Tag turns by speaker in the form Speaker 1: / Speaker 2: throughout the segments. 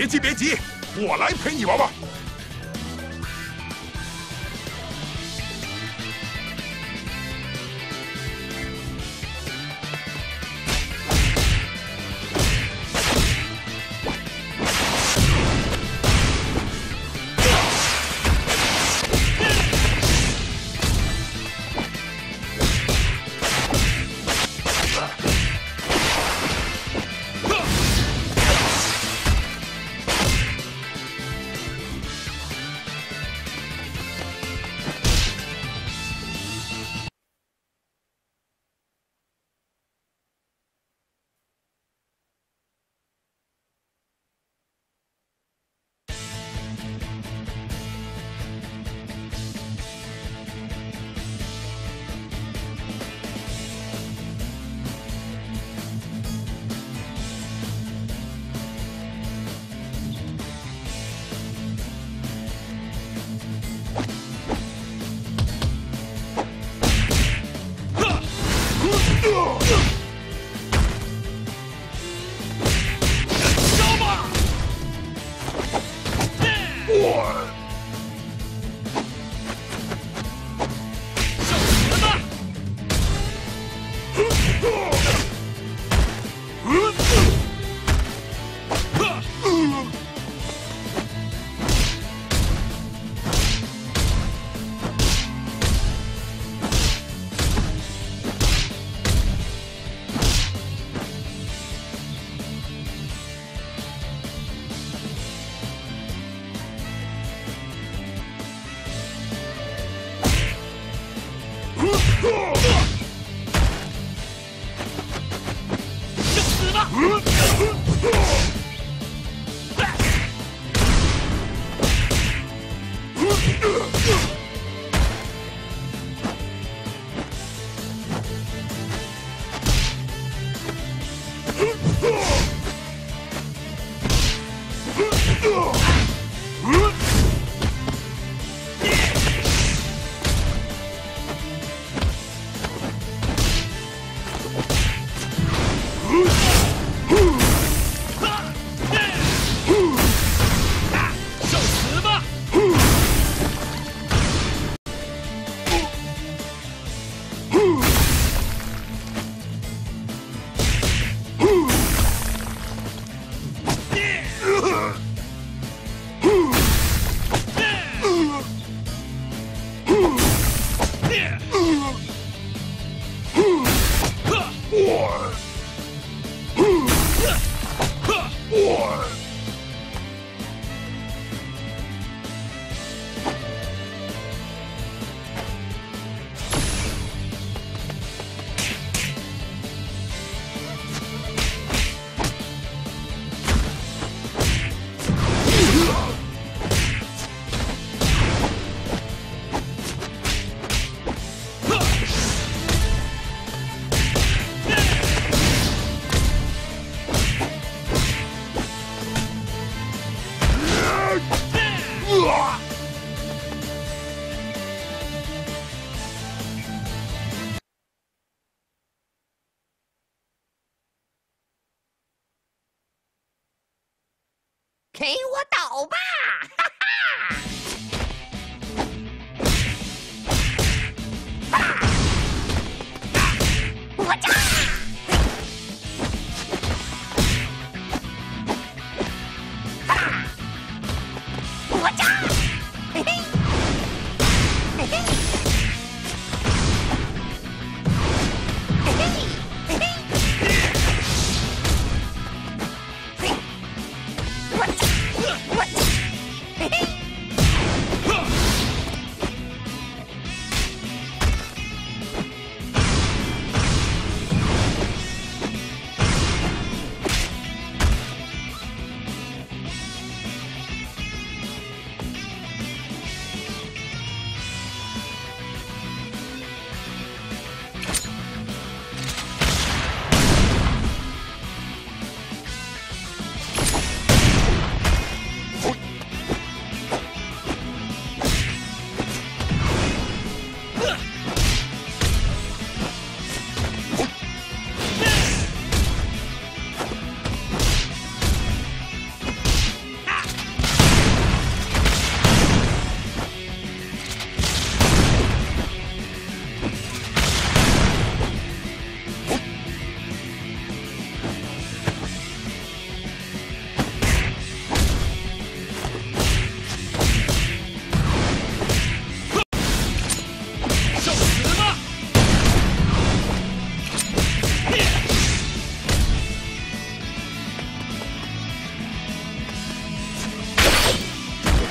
Speaker 1: 别急别急，我来陪你玩玩。
Speaker 2: 陪我倒吧！哈哈！我炸！我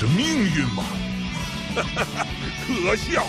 Speaker 1: 是命运吗？可笑！